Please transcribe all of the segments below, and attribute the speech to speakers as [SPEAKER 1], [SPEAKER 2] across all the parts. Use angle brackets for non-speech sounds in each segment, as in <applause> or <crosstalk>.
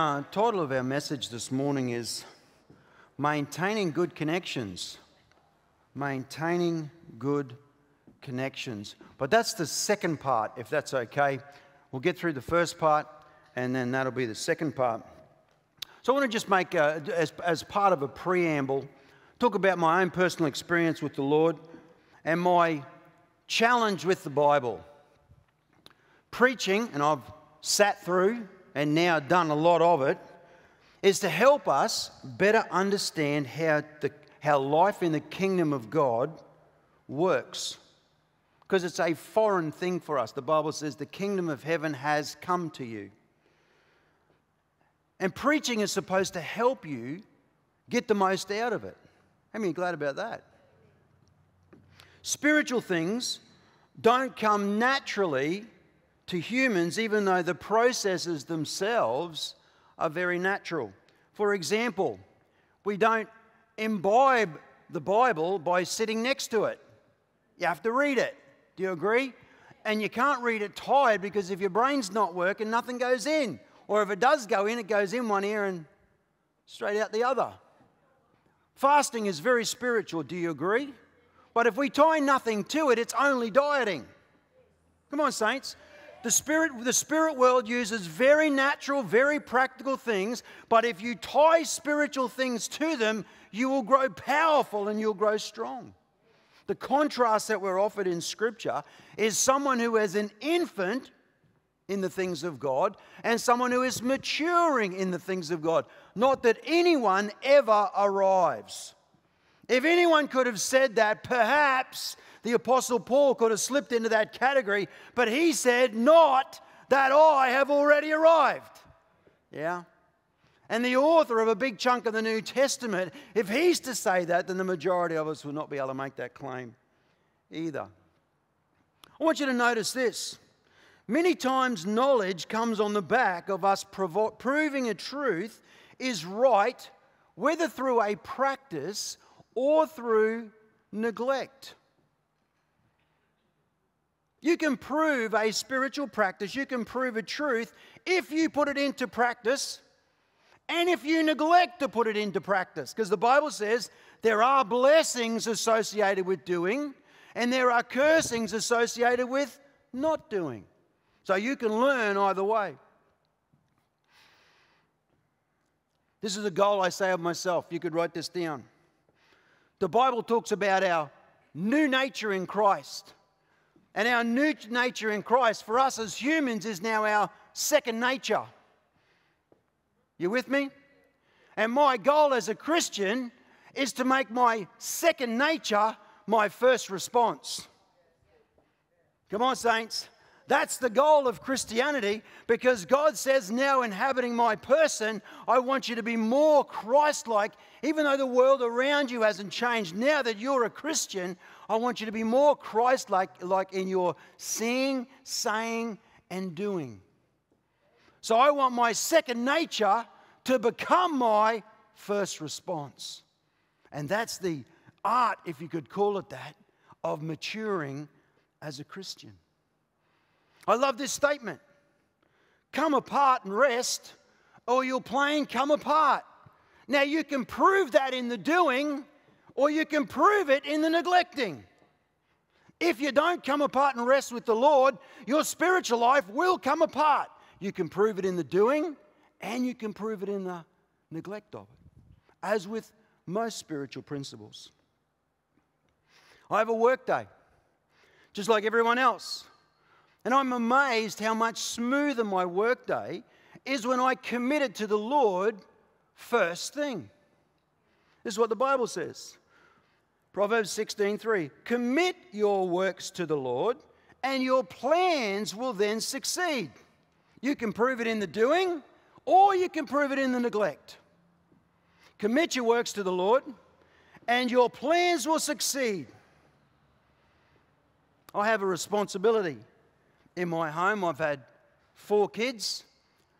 [SPEAKER 1] uh, title of our message this morning is Maintaining Good Connections. Maintaining Good Connections. But that's the second part, if that's okay. We'll get through the first part, and then that'll be the second part. So I want to just make, uh, as, as part of a preamble, talk about my own personal experience with the Lord and my challenge with the Bible. Preaching, and I've sat through and now done a lot of it, is to help us better understand how, the, how life in the kingdom of God works. Because it's a foreign thing for us. The Bible says the kingdom of heaven has come to you. And preaching is supposed to help you get the most out of it. How many glad about that? Spiritual things don't come naturally to humans, even though the processes themselves are very natural. For example, we don't imbibe the Bible by sitting next to it. You have to read it. Do you agree? And you can't read it tired because if your brain's not working, nothing goes in. Or if it does go in, it goes in one ear and straight out the other. Fasting is very spiritual, do you agree? But if we tie nothing to it, it's only dieting. Come on, saints. The spirit, the spirit world uses very natural, very practical things, but if you tie spiritual things to them, you will grow powerful and you'll grow strong. The contrast that we're offered in Scripture is someone who is an infant, in the things of God and someone who is maturing in the things of God. Not that anyone ever arrives. If anyone could have said that, perhaps the Apostle Paul could have slipped into that category, but he said, Not that I have already arrived. Yeah? And the author of a big chunk of the New Testament, if he's to say that, then the majority of us will not be able to make that claim either. I want you to notice this. Many times, knowledge comes on the back of us proving a truth is right, whether through a practice or through neglect. You can prove a spiritual practice, you can prove a truth if you put it into practice and if you neglect to put it into practice. Because the Bible says there are blessings associated with doing and there are cursings associated with not doing. So you can learn either way. This is a goal I say of myself. You could write this down. The Bible talks about our new nature in Christ. And our new nature in Christ, for us as humans, is now our second nature. You with me? And my goal as a Christian is to make my second nature my first response. Come on, saints. That's the goal of Christianity because God says, now inhabiting my person, I want you to be more Christ like. Even though the world around you hasn't changed, now that you're a Christian, I want you to be more Christ like in your seeing, saying, and doing. So I want my second nature to become my first response. And that's the art, if you could call it that, of maturing as a Christian. I love this statement come apart and rest, or your plane come apart. Now, you can prove that in the doing, or you can prove it in the neglecting. If you don't come apart and rest with the Lord, your spiritual life will come apart. You can prove it in the doing, and you can prove it in the neglect of it, as with most spiritual principles. I have a work day, just like everyone else. And I'm amazed how much smoother my workday is when I committed to the Lord first thing. This is what the Bible says. Proverbs 16:3 Commit your works to the Lord and your plans will then succeed. You can prove it in the doing or you can prove it in the neglect. Commit your works to the Lord and your plans will succeed. I have a responsibility in my home. I've had four kids.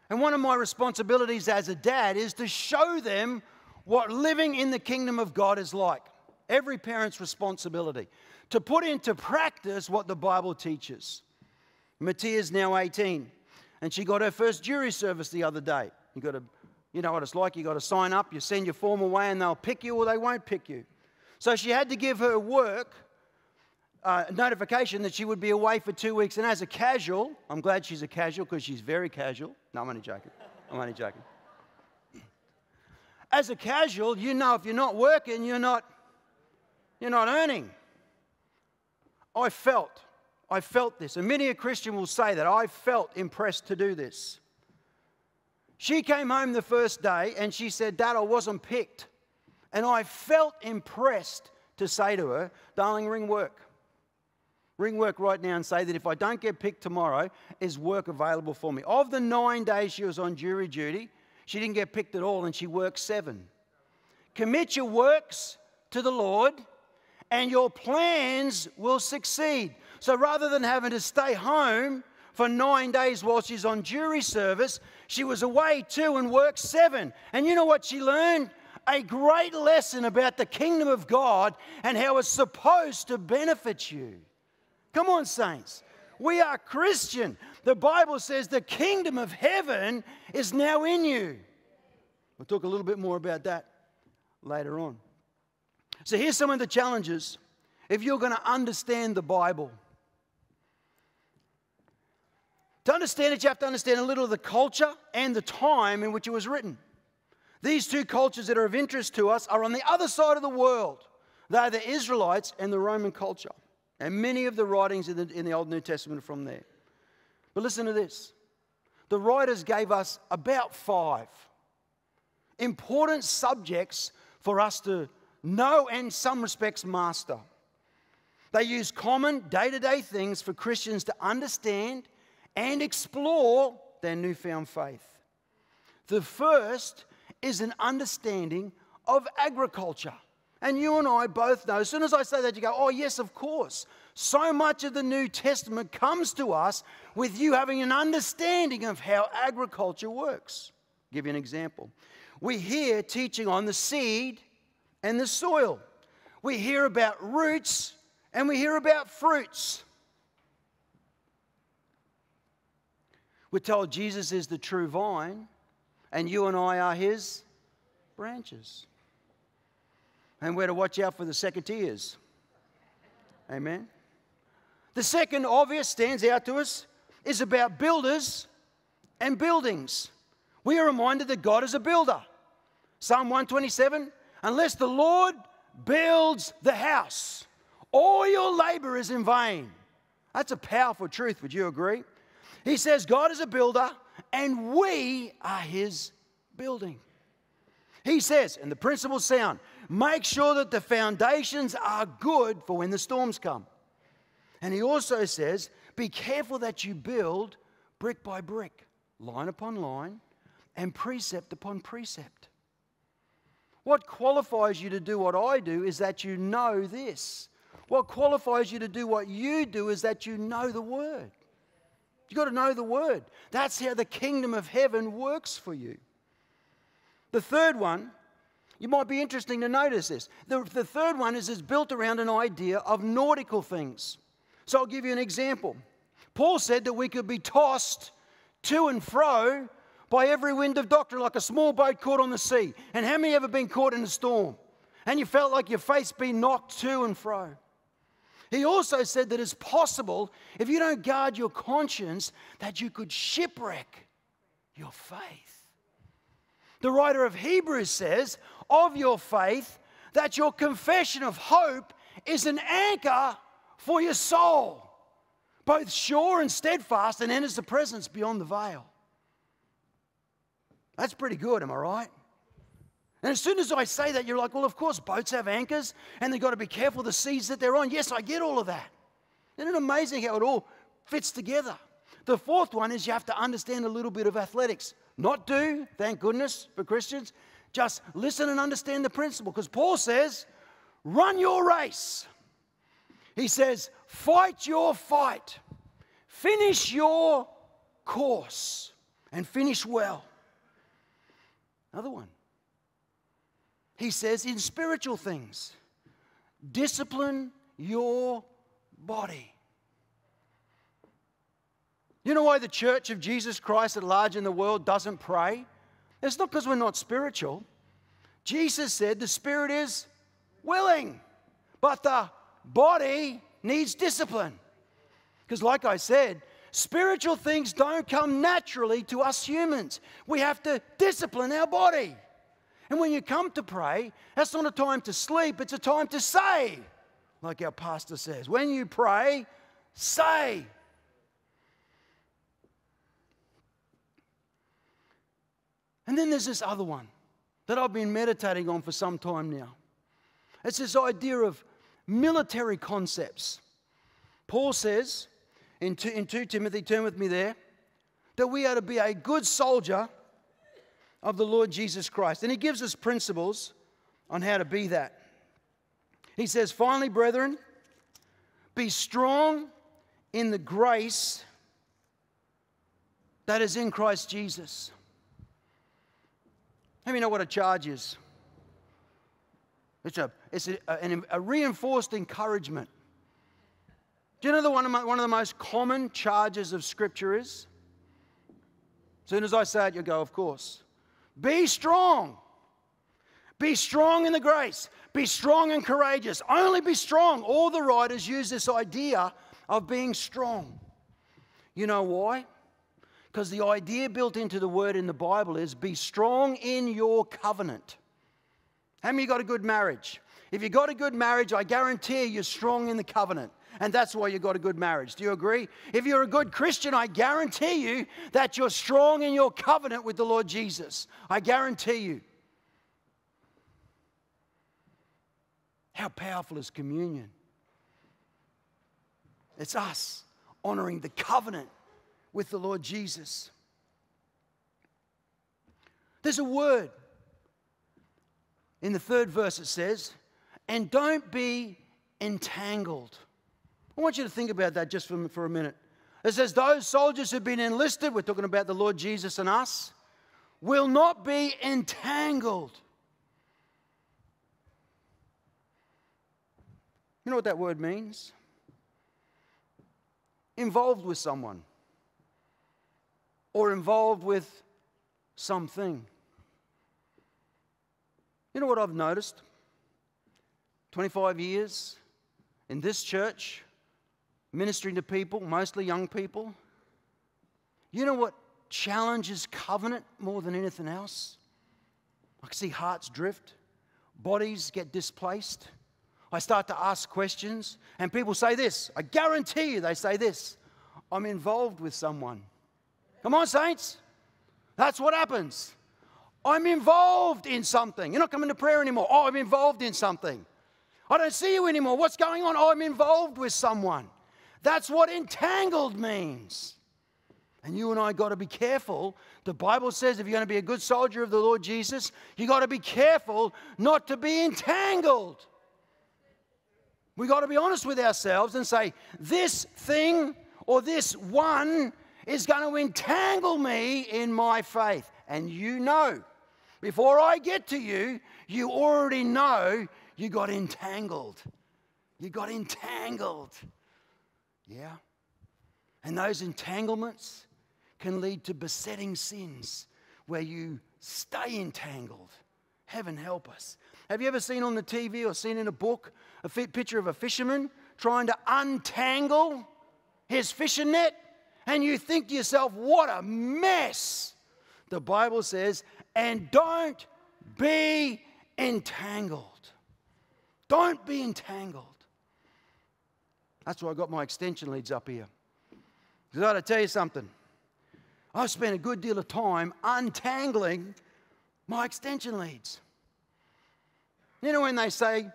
[SPEAKER 1] And one of my responsibilities as a dad is to show them what living in the kingdom of God is like. Every parent's responsibility to put into practice what the Bible teaches. Mattia's now 18, and she got her first jury service the other day. You got to, you know what it's like. You got to sign up. You send your form away, and they'll pick you or they won't pick you. So she had to give her work uh, notification that she would be away for two weeks. And as a casual, I'm glad she's a casual because she's very casual. No, I'm only joking. I'm only joking. As a casual, you know if you're not working, you're not, you're not earning. I felt, I felt this, and many a Christian will say that I felt impressed to do this. She came home the first day and she said, Dad, I wasn't picked. And I felt impressed to say to her, Darling, ring work. Ring work right now and say that if I don't get picked tomorrow, is work available for me? Of the nine days she was on jury duty, she didn't get picked at all and she worked seven. Commit your works to the Lord and your plans will succeed. So rather than having to stay home for nine days while she's on jury service, she was away two and worked seven. And you know what she learned? A great lesson about the kingdom of God and how it's supposed to benefit you. Come on, saints. We are Christian. The Bible says the kingdom of heaven is now in you. We'll talk a little bit more about that later on. So here's some of the challenges if you're going to understand the Bible. To understand it, you have to understand a little of the culture and the time in which it was written. These two cultures that are of interest to us are on the other side of the world. They are the Israelites and the Roman culture. And many of the writings in the, in the Old New Testament are from there. But listen to this the writers gave us about five important subjects for us to know and, in some respects, master. They use common day to day things for Christians to understand and explore their newfound faith. The first is an understanding of agriculture. And you and I both know, as soon as I say that, you go, oh, yes, of course. So much of the New Testament comes to us with you having an understanding of how agriculture works. I'll give you an example. We hear teaching on the seed and the soil. We hear about roots and we hear about fruits. We're told Jesus is the true vine and you and I are his branches. And we're to watch out for the secateurs. Amen. The second obvious stands out to us is about builders and buildings. We are reminded that God is a builder. Psalm 127 Unless the Lord builds the house, all your labor is in vain. That's a powerful truth, would you agree? He says God is a builder and we are his building. He says, and the principle's sound, make sure that the foundations are good for when the storms come. And he also says, be careful that you build brick by brick, line upon line, and precept upon precept. What qualifies you to do what I do is that you know this. What qualifies you to do what you do is that you know the Word. You've got to know the Word. That's how the kingdom of heaven works for you. The third one, you might be interesting to notice this. The, the third one is, is built around an idea of nautical things. So I'll give you an example. Paul said that we could be tossed to and fro by every wind of doctrine, like a small boat caught on the sea. And how many ever been caught in a storm? And you felt like your face being knocked to and fro. He also said that it's possible, if you don't guard your conscience, that you could shipwreck your faith. The writer of Hebrews says of your faith that your confession of hope is an anchor for your soul, both sure and steadfast, and enters the presence beyond the veil. That's pretty good, am I right? And as soon as I say that, you're like, well, of course, boats have anchors and they've got to be careful the seas that they're on. Yes, I get all of that. Isn't it amazing how it all fits together? The fourth one is you have to understand a little bit of athletics. Not do, thank goodness for Christians, just listen and understand the principle. Because Paul says, run your race. He says, fight your fight, finish your course, and finish well. Another one. He says, in spiritual things, discipline your body. You know why the church of Jesus Christ at large in the world doesn't pray? It's not because we're not spiritual. Jesus said the spirit is willing, but the body needs discipline. Because, like I said, spiritual things don't come naturally to us humans. We have to discipline our body. And when you come to pray, that's not a time to sleep, it's a time to say, like our pastor says. When you pray, say. And then there's this other one that I've been meditating on for some time now. It's this idea of military concepts. Paul says in 2, in 2 Timothy, turn with me there, that we are to be a good soldier of the Lord Jesus Christ. And he gives us principles on how to be that. He says, finally, brethren, be strong in the grace that is in Christ Jesus. Let me know what a charge is. It's a, it's a, a, a reinforced encouragement. Do you know the one of, my, one of the most common charges of Scripture is? As soon as I say it, you go, of course. Be strong. Be strong in the grace. Be strong and courageous. Only be strong. All the writers use this idea of being strong. You know why? Because the idea built into the word in the Bible is be strong in your covenant. How you got a good marriage? If you got a good marriage, I guarantee you're strong in the covenant. And that's why you got a good marriage. Do you agree? If you're a good Christian, I guarantee you that you're strong in your covenant with the Lord Jesus. I guarantee you. How powerful is communion? It's us honoring the covenant with the Lord Jesus. There's a word in the third verse, it says, and don't be entangled. I want you to think about that just for, for a minute. It says, Those soldiers who've been enlisted, we're talking about the Lord Jesus and us, will not be entangled. You know what that word means? Involved with someone or involved with something. You know what I've noticed? 25 years in this church, ministering to people, mostly young people. You know what challenges covenant more than anything else? I can see hearts drift, bodies get displaced. I start to ask questions, and people say this. I guarantee you they say this I'm involved with someone. Come on, saints. That's what happens. I'm involved in something. You're not coming to prayer anymore. Oh, I'm involved in something. I don't see you anymore. What's going on? Oh, I'm involved with someone. That's what entangled means. And you and I got to be careful. The Bible says if you're going to be a good soldier of the Lord Jesus, you got to be careful not to be entangled. We got to be honest with ourselves and say, this thing or this one is going to entangle me in my faith. And you know, before I get to you, you already know you got entangled. You got entangled. Yeah? And those entanglements can lead to besetting sins where you stay entangled. Heaven help us. Have you ever seen on the TV or seen in a book a picture of a fisherman trying to untangle his fishing net? And you think to yourself, what a mess. The Bible says, and don't be entangled. Don't be entangled. That's why I got my extension leads up here. Because I got to tell you something. I've spent a good deal of time untangling my extension leads. You know when they say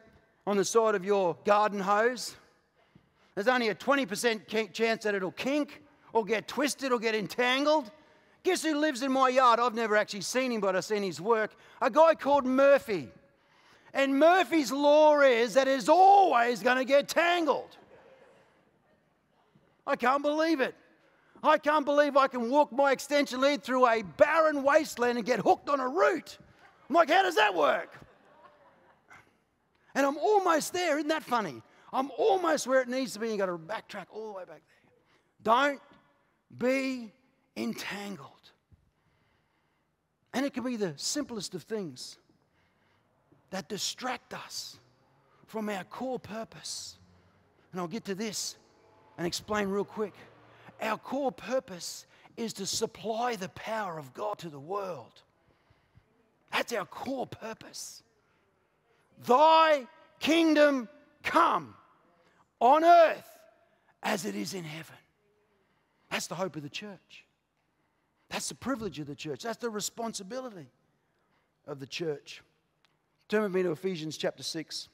[SPEAKER 1] on the side of your garden hose, there's only a 20% chance that it'll kink or get twisted or get entangled? Guess who lives in my yard? I've never actually seen him, but I've seen his work. A guy called Murphy. And Murphy's law is that it's always going to get tangled. I can't believe it. I can't believe I can walk my extension lead through a barren wasteland and get hooked on a root. I'm like, how does that work? And I'm almost there. Isn't that funny? I'm almost where it needs to be. You've got to backtrack all the way back there. Don't be entangled. And it can be the simplest of things that distract us from our core purpose. And I'll get to this and explain real quick. Our core purpose is to supply the power of God to the world. That's our core purpose. Thy kingdom come on earth as it is in heaven. That's the hope of the church. That's the privilege of the church. That's the responsibility of the church. Turn with me to Ephesians chapter 6.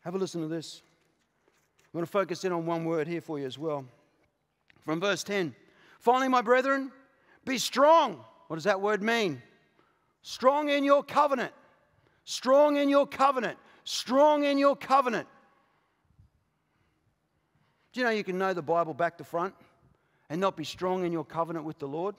[SPEAKER 1] Have a listen to this. I'm going to focus in on one word here for you as well. From verse 10 Finally, my brethren, be strong. What does that word mean? Strong in your covenant. Strong in your covenant. Strong in your covenant. Do you know you can know the Bible back to front and not be strong in your covenant with the Lord?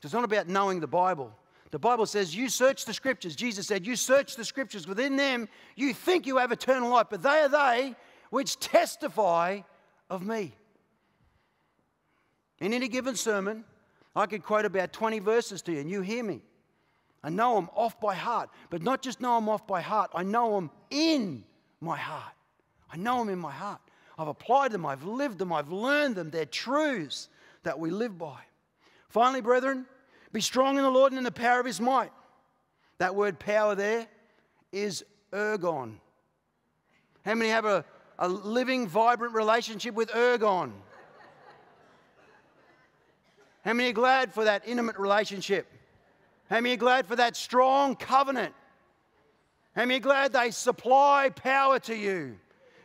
[SPEAKER 1] It's not about knowing the Bible. The Bible says, You search the scriptures. Jesus said, You search the scriptures. Within them, you think you have eternal life, but they are they which testify of me. In any given sermon, I could quote about 20 verses to you, and you hear me. I know them off by heart, but not just know them off by heart, I know them in my heart. I know them in my heart. I've applied them, I've lived them, I've learned them. They're truths that we live by. Finally, brethren, be strong in the Lord and in the power of his might. That word power there is ergon. How many have a, a living, vibrant relationship with ergon? How many are glad for that intimate relationship? How many are glad for that strong covenant? How many are glad they supply power to you?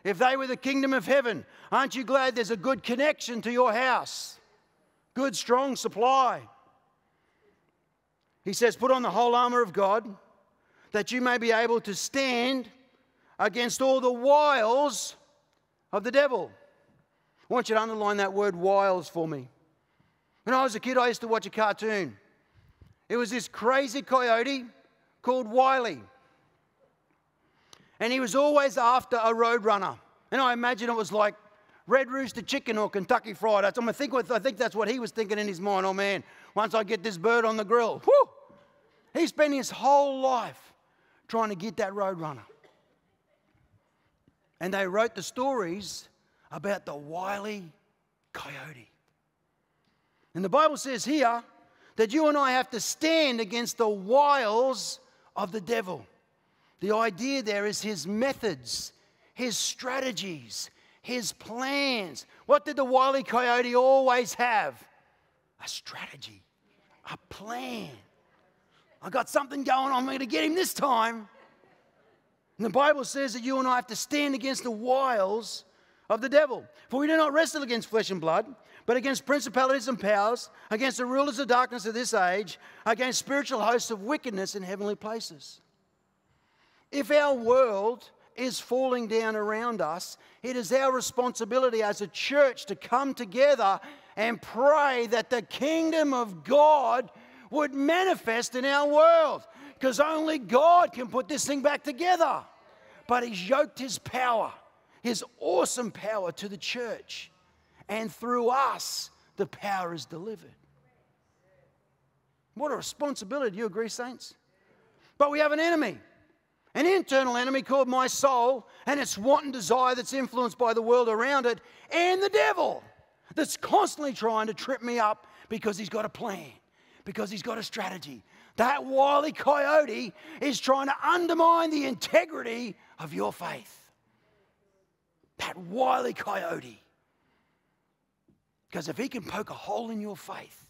[SPEAKER 1] If they were the kingdom of heaven, aren't you glad there's a good connection to your house? Good, strong supply. He says, Put on the whole armor of God that you may be able to stand against all the wiles of the devil. I want you to underline that word wiles for me. When I was a kid, I used to watch a cartoon. It was this crazy coyote called Wiley. And he was always after a roadrunner. And I imagine it was like Red Rooster Chicken or Kentucky Fried. I'm think, I think that's what he was thinking in his mind. Oh man, once I get this bird on the grill, whoo! He spent his whole life trying to get that roadrunner. And they wrote the stories about the wily coyote. And the Bible says here that you and I have to stand against the wiles of the devil. The idea there is his methods, his strategies, his plans. What did the wily coyote always have? A strategy, a plan. I got something going on, I'm going to get him this time. And the Bible says that you and I have to stand against the wiles of the devil. For we do not wrestle against flesh and blood, but against principalities and powers, against the rulers of darkness of this age, against spiritual hosts of wickedness in heavenly places. If our world is falling down around us, it is our responsibility as a church to come together and pray that the kingdom of God would manifest in our world. Because only God can put this thing back together. But He's yoked His power, His awesome power to the church and through us, the power is delivered. What a responsibility. Do you agree, saints? But we have an enemy, an internal enemy called my soul, and its wanton desire that's influenced by the world around it, and the devil that's constantly trying to trip me up because he's got a plan, because he's got a strategy. That wily coyote is trying to undermine the integrity of your faith. That wily coyote. Because if he can poke a hole in your faith,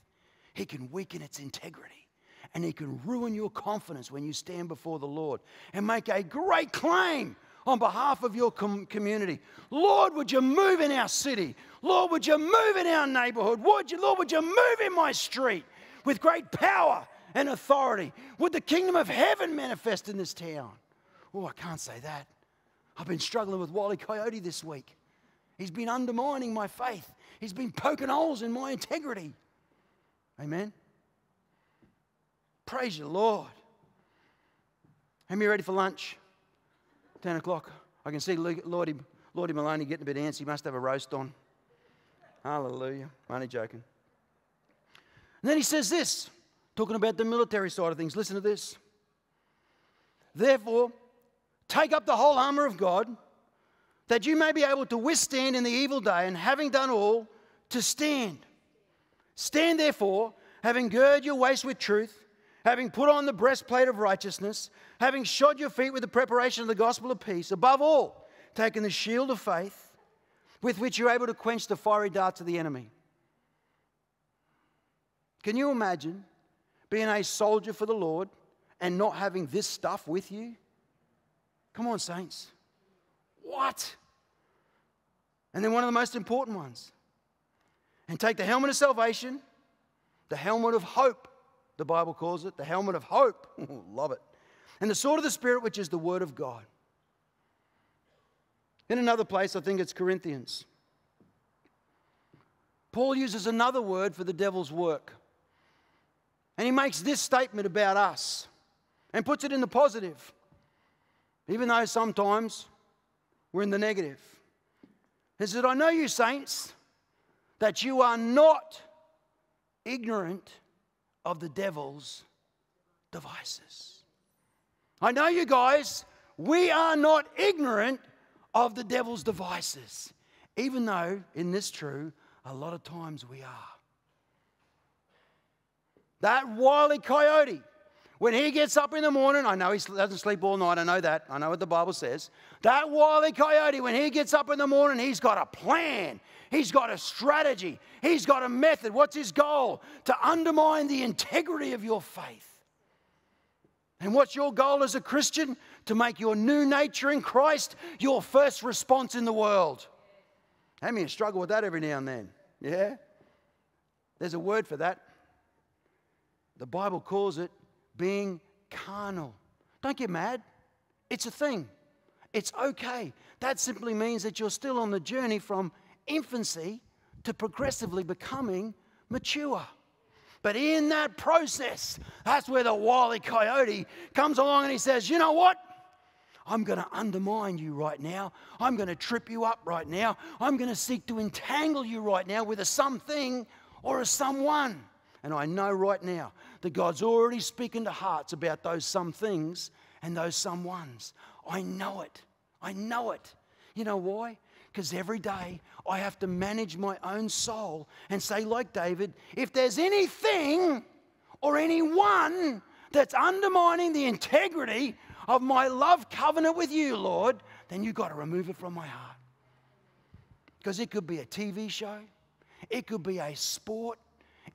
[SPEAKER 1] he can weaken its integrity. And he can ruin your confidence when you stand before the Lord and make a great claim on behalf of your com- community. Lord, would you move in our city? Lord, would you move in our neighborhood? Would you, Lord, would you move in my street with great power and authority? Would the kingdom of heaven manifest in this town? Oh, I can't say that. I've been struggling with Wally Coyote this week. He's been undermining my faith. He's been poking holes in my integrity. Amen. Praise you, Lord. Have you ready for lunch? 10 o'clock. I can see Lordy, Lordy Maloney getting a bit antsy. He must have a roast on. Hallelujah. Only joking. And then he says this, talking about the military side of things. Listen to this. Therefore, take up the whole armor of God, that you may be able to withstand in the evil day, and having done all, to stand. Stand therefore, having girded your waist with truth, having put on the breastplate of righteousness, having shod your feet with the preparation of the gospel of peace, above all, taking the shield of faith, with which you're able to quench the fiery darts of the enemy. Can you imagine being a soldier for the Lord and not having this stuff with you? Come on, saints. What? And then one of the most important ones. And take the helmet of salvation, the helmet of hope, the Bible calls it, the helmet of hope. <laughs> Love it. And the sword of the Spirit, which is the Word of God. In another place, I think it's Corinthians. Paul uses another word for the devil's work. And he makes this statement about us and puts it in the positive, even though sometimes we're in the negative. He said, I know you, saints, that you are not ignorant of the devil's devices. I know you guys, we are not ignorant of the devil's devices, even though, in this true, a lot of times we are. That wily coyote, when he gets up in the morning, I know he doesn't sleep all night, I know that, I know what the Bible says. That wily coyote, when he gets up in the morning, he's got a plan, he's got a strategy, he's got a method. What's his goal? To undermine the integrity of your faith. And what's your goal as a Christian? To make your new nature in Christ your first response in the world. How many struggle with that every now and then? Yeah? There's a word for that. The Bible calls it being carnal. Don't get mad. It's a thing. It's okay. That simply means that you're still on the journey from infancy to progressively becoming mature. But in that process, that's where the wily coyote comes along and he says, You know what? I'm going to undermine you right now. I'm going to trip you up right now. I'm going to seek to entangle you right now with a something or a someone. And I know right now that God's already speaking to hearts about those some things and those some ones. I know it. I know it. You know why? Because every day I have to manage my own soul and say, like David, if there's anything or anyone that's undermining the integrity of my love covenant with you, Lord, then you've got to remove it from my heart. Because it could be a TV show, it could be a sport,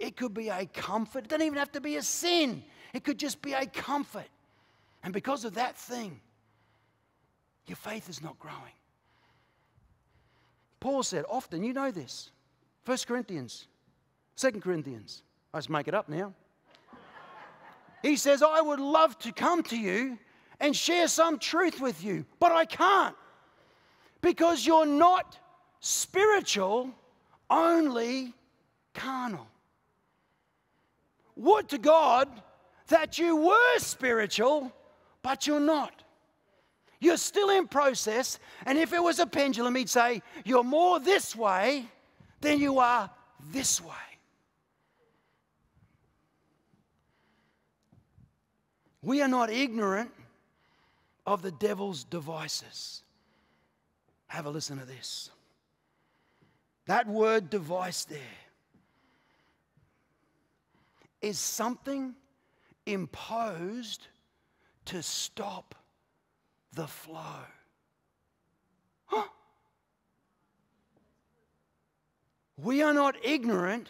[SPEAKER 1] it could be a comfort. It doesn't even have to be a sin, it could just be a comfort. And because of that thing, your faith is not growing. Paul said, often, you know this. 1 Corinthians, 2 Corinthians. I just make it up now. He says, I would love to come to you and share some truth with you, but I can't because you're not spiritual, only carnal. Would to God that you were spiritual, but you're not. You're still in process, and if it was a pendulum, he'd say, You're more this way than you are this way. We are not ignorant of the devil's devices. Have a listen to this. That word device there is something imposed to stop the flow. Huh. We are not ignorant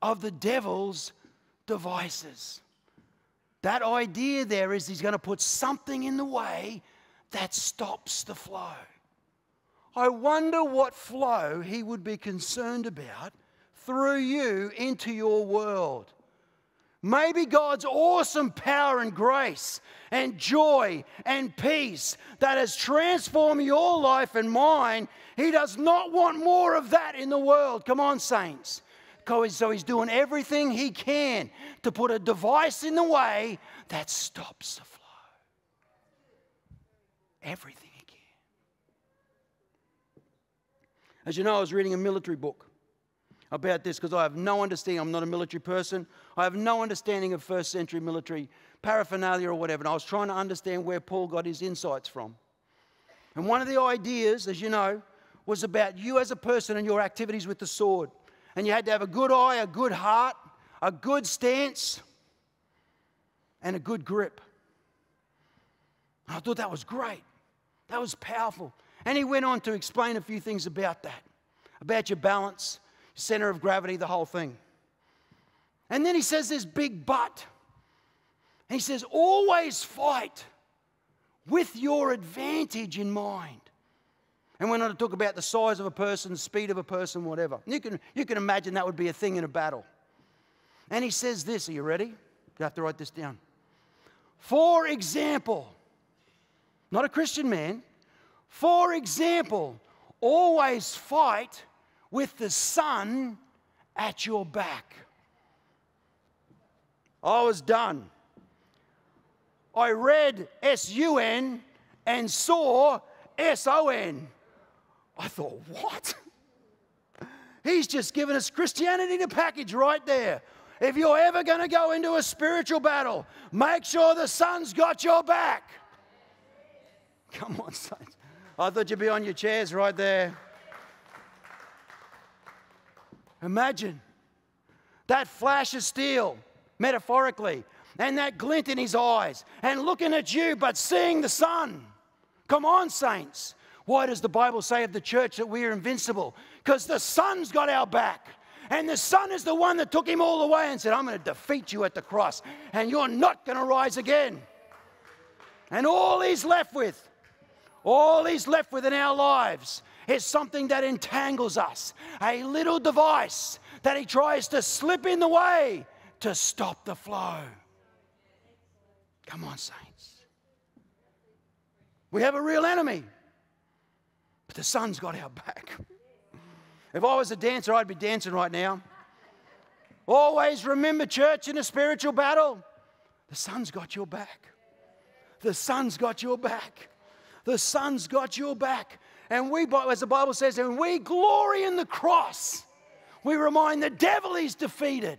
[SPEAKER 1] of the devil's devices. That idea there is he's going to put something in the way that stops the flow. I wonder what flow he would be concerned about through you into your world. Maybe God's awesome power and grace and joy and peace that has transformed your life and mine, He does not want more of that in the world. Come on, saints. So he's doing everything he can to put a device in the way that stops the flow. Everything he can. As you know, I was reading a military book. About this because I have no understanding. I'm not a military person. I have no understanding of first century military paraphernalia or whatever. And I was trying to understand where Paul got his insights from. And one of the ideas, as you know, was about you as a person and your activities with the sword. And you had to have a good eye, a good heart, a good stance, and a good grip. I thought that was great. That was powerful. And he went on to explain a few things about that about your balance, center of gravity, the whole thing. And then he says this big but. And he says, always fight with your advantage in mind. And we're not to talk about the size of a person, speed of a person, whatever. You can, you can imagine that would be a thing in a battle. And he says this, are you ready? You have to write this down. For example, not a Christian man, for example, always fight with the sun at your back. I was done. I read S U N and saw S O N. I thought, what? <laughs> He's just given us Christianity in a package right there. If you're ever going to go into a spiritual battle, make sure the sun's got your back. Come on, <laughs> saints. I thought you'd be on your chairs right there. Imagine that flash of steel, metaphorically, and that glint in his eyes, and looking at you, but seeing the sun. Come on, saints. Why does the Bible say of the church that we are invincible? Because the sun's got our back. And the sun is the one that took him all the way and said, I'm going to defeat you at the cross, and you're not going to rise again. And all he's left with, all he's left with in our lives is something that entangles us, a little device that he tries to slip in the way to stop the flow. Come on, saints. We have a real enemy, but the sun's got our back. If I was a dancer, I'd be dancing right now. Always remember, church, in a spiritual battle, the sun's got your back. The sun's got your back. The sun's got your back. And we, as the Bible says, and we glory in the cross. We remind the devil he's defeated.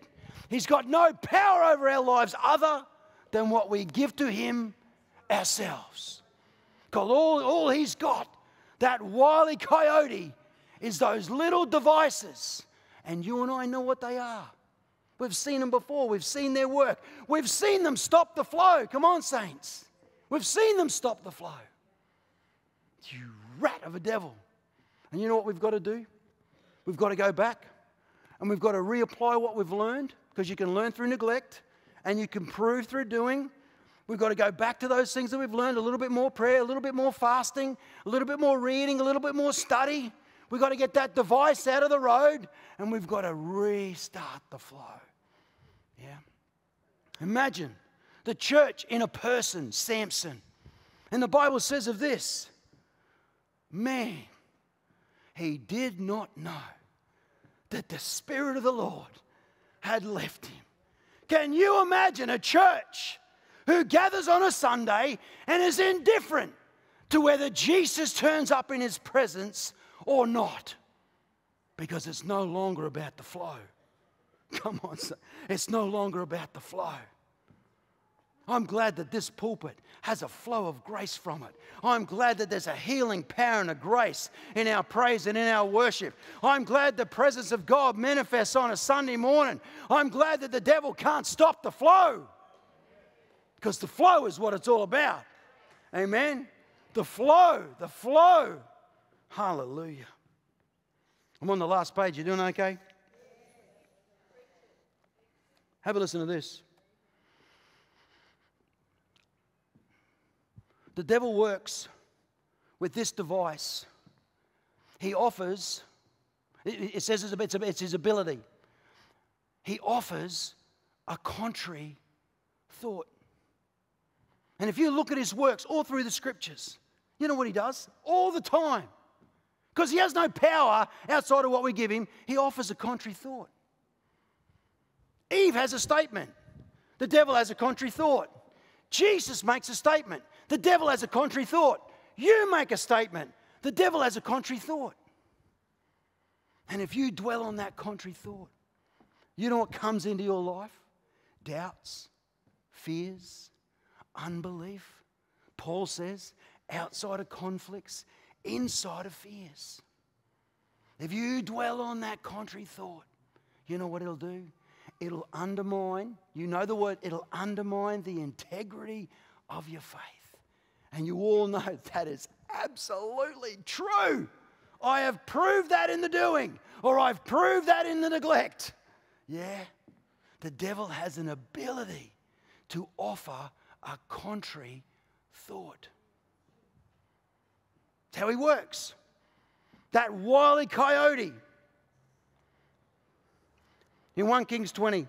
[SPEAKER 1] He's got no power over our lives other than what we give to him ourselves. Because all, all he's got, that wily coyote, is those little devices. And you and I know what they are. We've seen them before, we've seen their work, we've seen them stop the flow. Come on, saints. We've seen them stop the flow. You rat of a devil. And you know what we've got to do? We've got to go back and we've got to reapply what we've learned because you can learn through neglect and you can prove through doing. We've got to go back to those things that we've learned a little bit more prayer, a little bit more fasting, a little bit more reading, a little bit more study. We've got to get that device out of the road and we've got to restart the flow. Yeah? Imagine the church in a person, Samson. And the Bible says of this man, he did not know that the Spirit of the Lord had left him. Can you imagine a church who gathers on a Sunday and is indifferent to whether Jesus turns up in his presence or not? Because it's no longer about the flow. Come on, it's no longer about the flow. I'm glad that this pulpit has a flow of grace from it. I'm glad that there's a healing power and a grace in our praise and in our worship. I'm glad the presence of God manifests on a Sunday morning. I'm glad that the devil can't stop the flow because the flow is what it's all about. Amen. The flow, the flow. Hallelujah. I'm on the last page. You doing okay? Have a listen to this. The devil works with this device. He offers, it says it's his ability. He offers a contrary thought. And if you look at his works all through the scriptures, you know what he does? All the time. Because he has no power outside of what we give him, he offers a contrary thought. Eve has a statement. The devil has a contrary thought. Jesus makes a statement. The devil has a contrary thought. You make a statement. The devil has a contrary thought. And if you dwell on that contrary thought, you know what comes into your life? Doubts, fears, unbelief. Paul says, outside of conflicts, inside of fears. If you dwell on that contrary thought, you know what it'll do? It'll undermine, you know the word, it'll undermine the integrity of your faith. And you all know <laughs> that is absolutely true. I have proved that in the doing, or I've proved that in the neglect. Yeah, the devil has an ability to offer a contrary thought. That's how he works. That wily coyote. In 1 Kings 20.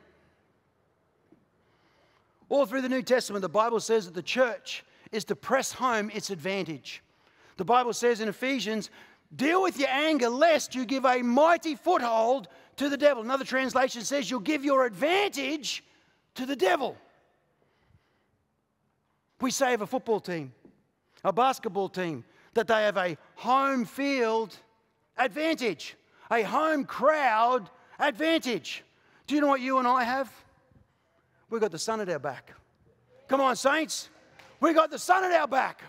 [SPEAKER 1] All through the New Testament, the Bible says that the church is to press home its advantage. The Bible says in Ephesians, deal with your anger lest you give a mighty foothold to the devil. Another translation says you'll give your advantage to the devil. We say of a football team, a basketball team, that they have a home field advantage, a home crowd advantage. Do you know what you and I have? We've got the sun at our back. Come on, saints. We got the sun at our back.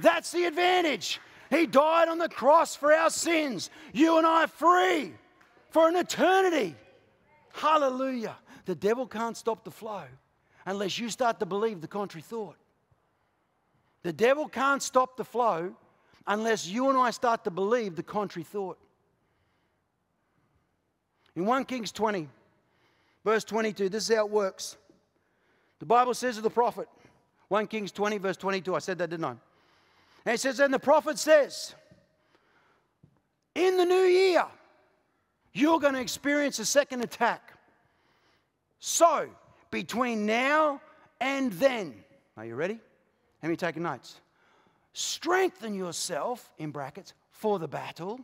[SPEAKER 1] That's the advantage. He died on the cross for our sins. You and I are free for an eternity. Hallelujah. The devil can't stop the flow unless you start to believe the contrary thought. The devil can't stop the flow unless you and I start to believe the contrary thought. In 1 Kings 20, verse 22, this is how it works. The Bible says of the prophet, 1 Kings 20, verse 22. I said that, didn't I? And it says, and the prophet says, in the new year, you're going to experience a second attack. So, between now and then, are you ready? Let me take notes. Strengthen yourself, in brackets, for the battle.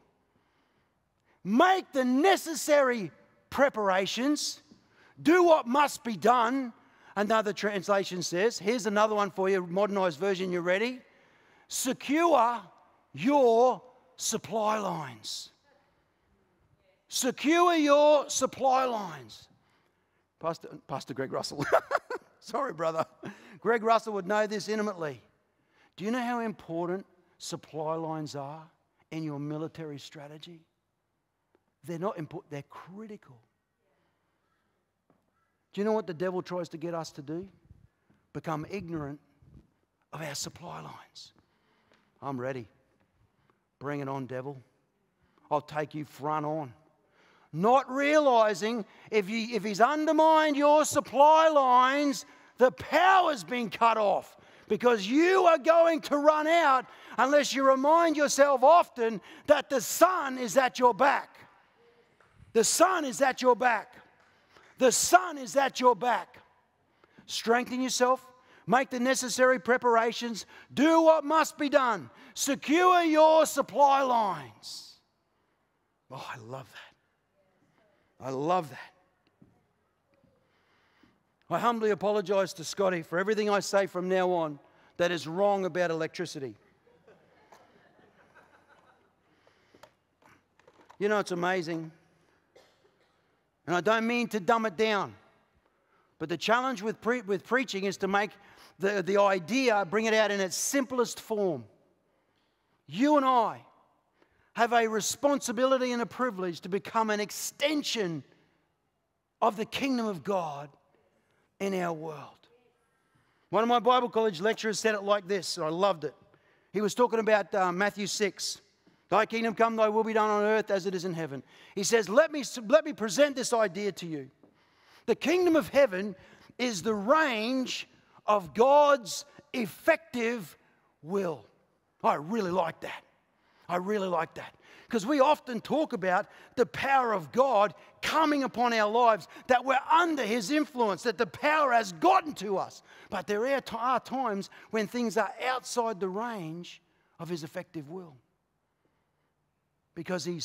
[SPEAKER 1] Make the necessary preparations. Do what must be done Another translation says, here's another one for you, modernized version, you ready? Secure your supply lines. Secure your supply lines. Pastor, Pastor Greg Russell. <laughs> Sorry, brother. Greg Russell would know this intimately. Do you know how important supply lines are in your military strategy? They're not important, they're critical. Do you know what the devil tries to get us to do? Become ignorant of our supply lines. I'm ready. Bring it on, devil. I'll take you front on. Not realizing if, you, if he's undermined your supply lines, the power's been cut off because you are going to run out unless you remind yourself often that the sun is at your back. The sun is at your back. The sun is at your back. Strengthen yourself, make the necessary preparations, do what must be done, secure your supply lines. Oh, I love that. I love that. I humbly apologize to Scotty for everything I say from now on that is wrong about electricity. You know, it's amazing. And I don't mean to dumb it down. But the challenge with, pre- with preaching is to make the, the idea, bring it out in its simplest form. You and I have a responsibility and a privilege to become an extension of the kingdom of God in our world. One of my Bible college lecturers said it like this, and I loved it. He was talking about uh, Matthew 6. Thy kingdom come, thy will be done on earth as it is in heaven. He says, let me, let me present this idea to you. The kingdom of heaven is the range of God's effective will. I really like that. I really like that. Because we often talk about the power of God coming upon our lives, that we're under His influence, that the power has gotten to us. But there are times when things are outside the range of His effective will because he,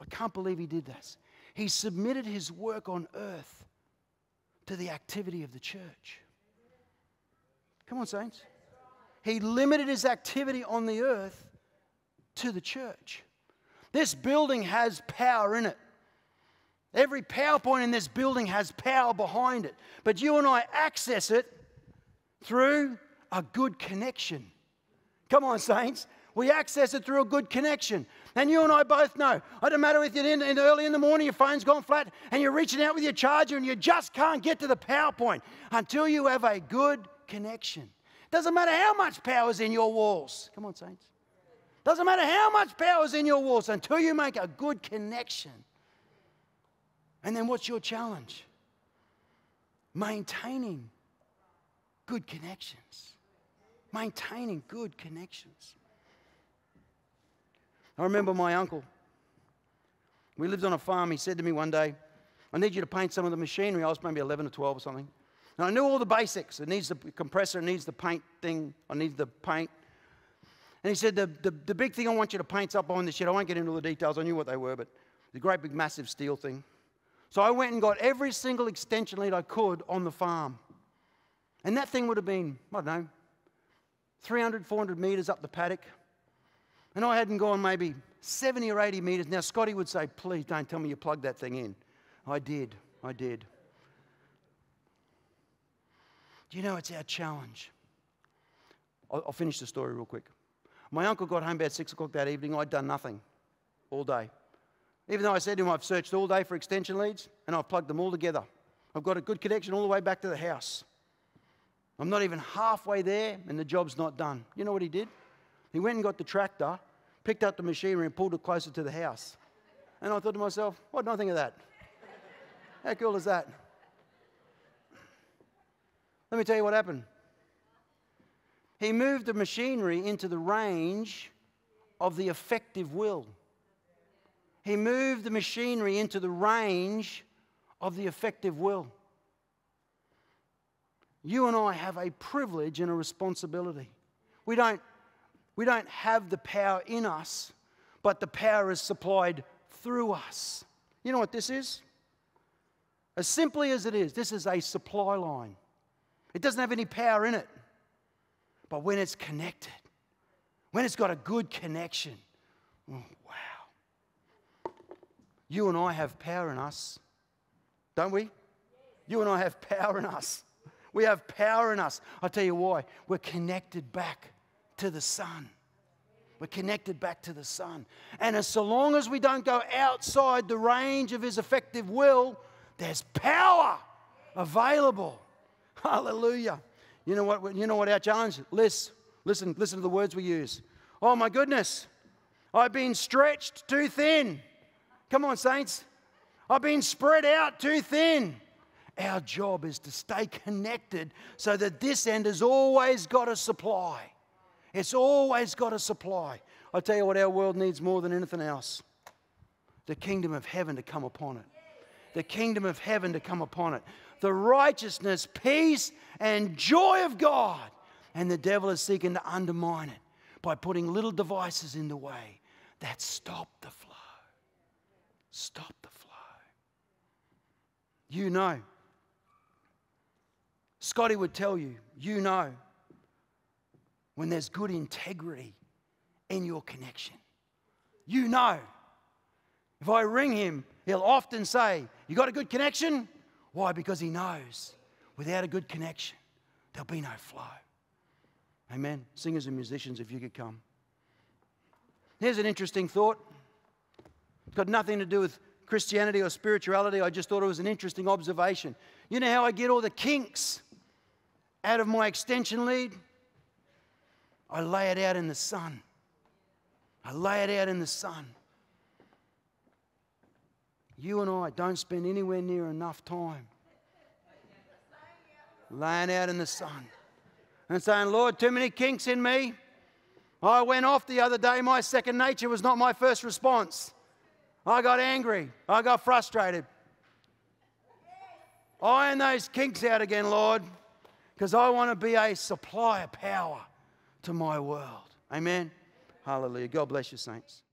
[SPEAKER 1] I can't believe he did this. He submitted his work on earth to the activity of the church. Come on, saints. He limited his activity on the earth to the church. This building has power in it. Every PowerPoint in this building has power behind it. But you and I access it through a good connection. Come on, saints. We access it through a good connection. And you and I both know. It doesn't matter if you're in, in early in the morning, your phone's gone flat, and you're reaching out with your charger and you just can't get to the PowerPoint until you have a good connection. Doesn't matter how much power is in your walls. Come on, saints. Doesn't matter how much power is in your walls until you make a good connection. And then what's your challenge? Maintaining good connections. Maintaining good connections. I remember my uncle. We lived on a farm. He said to me one day, I need you to paint some of the machinery. I was maybe 11 or 12 or something. And I knew all the basics. It needs the compressor, it needs the paint thing, I need the paint. And he said, the, the, the big thing I want you to paint's up on the shed. I won't get into the details. I knew what they were, but the great big massive steel thing. So I went and got every single extension lead I could on the farm. And that thing would have been, I don't know, 300, 400 meters up the paddock. And I hadn't gone maybe 70 or 80 meters. Now, Scotty would say, Please don't tell me you plugged that thing in. I did. I did. Do you know it's our challenge? I'll, I'll finish the story real quick. My uncle got home about 6 o'clock that evening. I'd done nothing all day. Even though I said to him, I've searched all day for extension leads and I've plugged them all together. I've got a good connection all the way back to the house. I'm not even halfway there and the job's not done. You know what he did? He went and got the tractor, picked up the machinery and pulled it closer to the house. And I thought to myself, what think of that? How cool is that? Let me tell you what happened. He moved the machinery into the range of the effective will. He moved the machinery into the range of the effective will. You and I have a privilege and a responsibility. We don't, we don't have the power in us, but the power is supplied through us. You know what this is? As simply as it is, this is a supply line. It doesn't have any power in it. But when it's connected, when it's got a good connection, oh, you and I have power in us, don't we? You and I have power in us. We have power in us. I'll tell you why. We're connected back to the Son. We're connected back to the Son. And as so long as we don't go outside the range of His effective will, there's power available. Hallelujah. You know what, you know what our challenge is? Listen, listen, listen to the words we use. Oh my goodness, I've been stretched too thin. Come on, saints. I've been spread out too thin. Our job is to stay connected so that this end has always got a supply. It's always got a supply. I tell you what, our world needs more than anything else the kingdom of heaven to come upon it. The kingdom of heaven to come upon it. The righteousness, peace, and joy of God. And the devil is seeking to undermine it by putting little devices in the way that stop the flow. Stop the flow. You know. Scotty would tell you, you know when there's good integrity in your connection. You know. If I ring him, he'll often say, You got a good connection? Why? Because he knows without a good connection, there'll be no flow. Amen. Singers and musicians, if you could come. Here's an interesting thought. It's got nothing to do with Christianity or spirituality. I just thought it was an interesting observation. You know how I get all the kinks out of my extension lead? I lay it out in the sun. I lay it out in the sun. You and I don't spend anywhere near enough time laying out in the sun and saying, Lord, too many kinks in me. I went off the other day. My second nature was not my first response. I got angry. I got frustrated. Iron those kinks out again, Lord, because I want to be a supply of power to my world. Amen. Hallelujah. God bless you, saints.